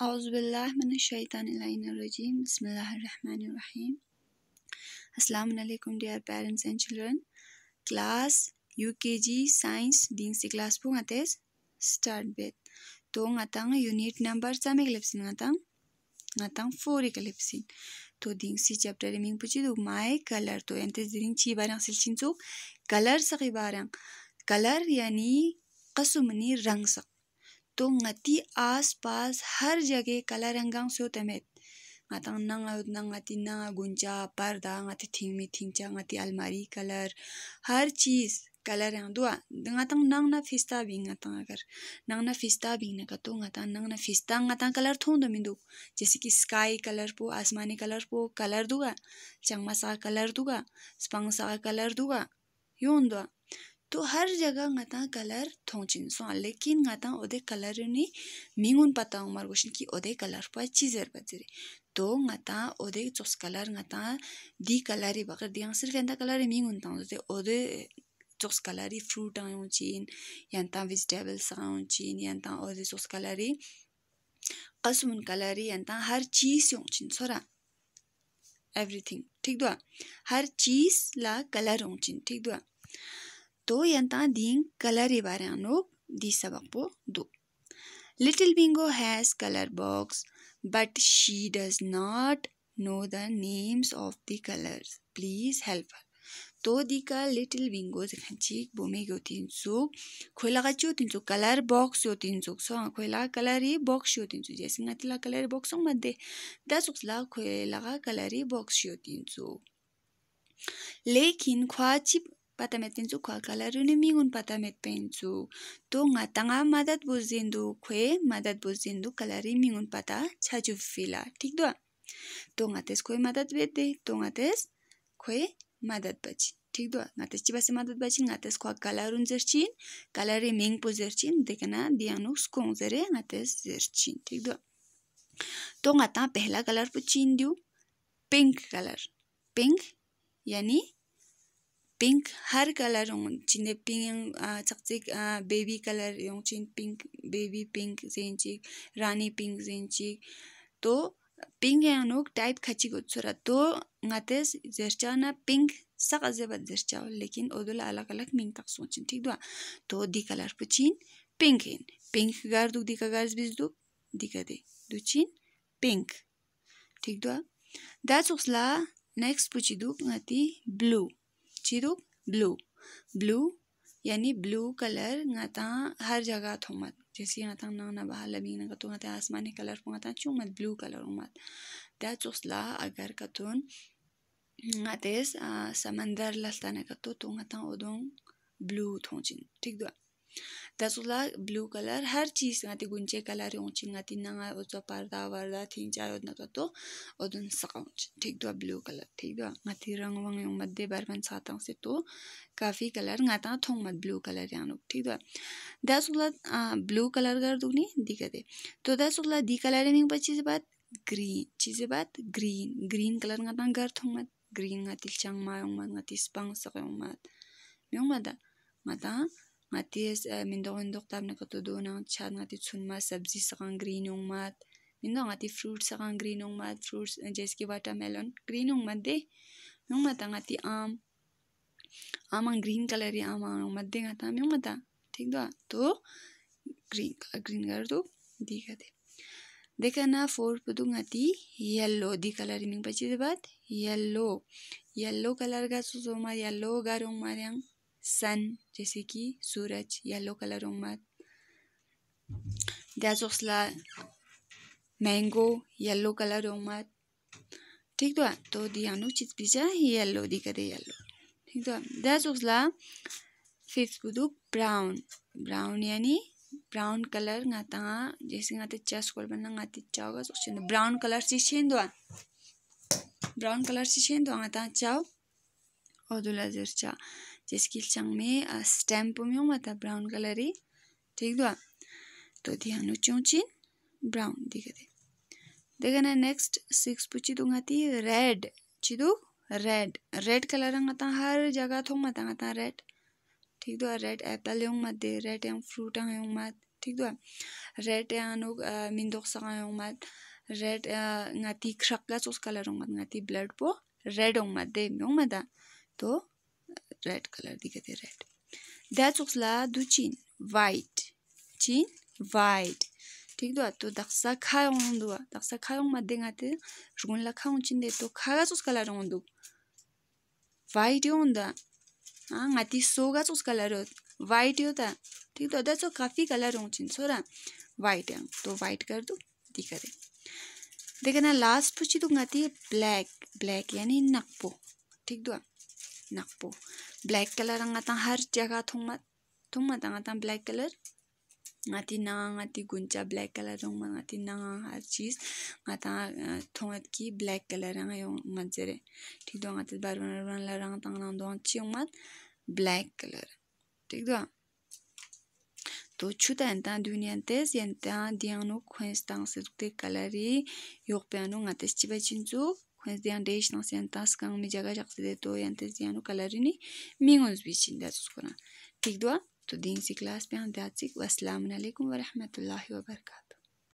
अज़बल्ला मन शैतानजीम बसमीम dear parents and children class U K G science दिन से क्लास पुंगे स्टार्ट बेद तो गतंग यूनिट नंबर चमे गलिपसी गतंग फोर गलिपसी तो दिन से चैप्टर मिंग पुछी दुख माए कलर तो एम तीन छी बारंग सिलचिन चुख कलर सकी बारंग कलर यानी कसुमनी रंग सक तो ngati आस-पास हर जगह कलर रंगांग सो तमेत ngatang nang nang ngati nang gunja parda ngati thing mi thing cha ngati almari color हर चीज colour yang dua ngatang nang na fista bi ngatang agar nang na fista bi na ka to ngatang nang na fista ngatang color thong do mindu जैसे कि sky colour पो आसमानी colour पो colour दूगा चंगमा सा colour दूगा स्पंग सा colour दूगा योन दुआ तो हर जगह ngata color thongchin so lekin ngata ode color ni mingun pata umar goshin ki ode color pa chizer bajire to ngata ode chos color ngata di color ri bagar diang sirf enda color mingun tang de ode chos color ri fruit ang chin yan ta vegetables ang chin yan ta ode chos color ri qasmun color ri yan ta har cheez yong chin sora everything ठीक दुआ हर चीज ला colour हों चिन ठीक दुआ तो यंता दीन colour बारे Anouk दी सबक पो दो। Little Bingo has colour box but she does not know the names of the colours please help तो दी का लिटिल बिंगो जखंची बोमे गयो तीन सु खोला चो तीन सु कलर बॉक्स यो तीन सु सो खोला कलर ही बॉक्स यो तीन सु जैसे ngатila कलर बॉक्स मध्ये दा सुक्सला खोला का कलर ही बॉक्स यो तीन सु लेकिन ख्वाची पतामेत पेन्छु खुवा कलर रुने मिगुन पतामेत पेन्छु तो ङाता मदत बुझिदिन्दु खुए मदत बुझिदिन्दु कलरी मिगुन पता छाजु फिला ठिक दुवा तो ङातेस खोइ बेत दे तो ङातेस खोइ मदत बची ठिक दुवा ङातेस चिबासे मदद बची ङातेस खुवा कलर ही मिंग मिङ पुझेर्छिन् देखना दियानु स्कुङ जेरे ङातेस जेर्छिन् ठिक दुवा तो ङाता पहिला कलर पो चिन्दिउ पिंक कलर पिंक यानी pink har color yong chine pink ah, chak chik ah, baby color yong chin pink baby pink zen chik rani pink zen chik. To pink yang nok type khachi go chura. To ngate zercha na pink sak aze bad zercha lekin odul alag alag min tak so chin thik dwa. To di color pu chin pink in pink gar du di ka gar bis du di ka de. Du chin pink. Thik dwa. That's usla next puchi du ngati blue. चिदो blue. Blue यानी blue colour नाता हर जगह थोमत जैसे ngata ना ना बहा लबी ना कतो ngata आसमानी कलर पो चू चुमत ब्लू कलर उमत त्या चुसला अगर कतुन ngates समंदर लस्ता ना कतो तो ngata ओदों ब्लू थोचिन ठीक दो दसुला ब्लू कलर हर चीज़ ngati गुंचे कलर नंगा ओचा पर्दा वर्दा थिंग चाय ओदना तो ठीक दो ब्लू कलर ठीक दो ngati रंग वंग मध्य बरबन साता से तो काफ़ी कलर ngata थोंग मत ब्लू कलर यानो ठीक दो दसुला ब्लू कलर कर दुनी दिखे दे तो दसुला दी कलर में बच्ची से बात ग्रीन चीज़ बात green green colour ngata gar थोंग मत green ma yung mat, ngati spang sa yung mat. Yung mada ngata ngati mindok indok tab na katudo nang chat ngati chunma sabzi sakang green yung mat mindok ngati fruit sakang green yung mat fruits जैसे कि watermelon green yung mat de yung mata ngati आम आम green color ya आम ang mat de ngata yung mata ठीक दो तो green green कर दो दिखा दे देखा ना फोर पुदु ngati yellow di color ini baca debat yellow yellow color का सुसोमा yellow garong mariang सन जैसे कि सूरज येलो कलर उम्मत दैजोसला मैंगो येलो कलर उम्मत ठीक तो तो दियानु चित पिजा येलो दिखदे येलो ठीक तो दैजोसला फिफ्थ बुदु ब्राउन ब्राउन यानी ब्राउन कलर ngata, जैसे ngate chas kol bana ngati chawa so brown colour si chendo brown colour si chendo ngata chaw odula zercha जिसकी चंग में स्टैम्प में मता ब्राउन कलर ही ठीक दो तो ध्यान चौचिन ब्राउन दिखे दे देखा ना नेक्स्ट सिक्स पुची दूँगा थी रेड चिदू रेड रेड कलर ngata हर जगह थोंग मता ngata रेड ठीक दो रेड एप्पल yung मत दे रेड yung फ्रूट yung मत ठीक दो red yang nu mindok sanga yong mat red ngati khrak la chos color ong mat ngati blood po red ong mat de myong ma da to color dikate red da chos la du chin white chin white ठीक दो तो दक्सा खायों दो दक्सा खायों मध्ये ngate rungun la खाऊं chin de to khaga chos color ong do white yon da uh ngati soga chos color white yo da ठीक तो दा चो काफ़ी colour chin so ra white yang तो white कर दो दिखा दे देखना लास्ट पुची तो ngati black black यानी nakpo ठीक दो nakpo black color nga ta har jaga thongma thongma ta nga ta black color? nga ti na nga ti guncha black color rong ma nga ti na nga har cheese nga ta thongat ki black color nga yong nga jere thik do nga ti bar ban ban la rang tang nang dong chi ma black color thik do to chuta enta dunian tes yenta diang no khwens tang se te color yi yok pe anu nga tes chi ba chin chu diang no kalari ni mingon bi chin da skona ठीक दो तो दिन सी class पे हम वास्सलाम वालेकुम व रहमतुल्लाहि व बरकातहू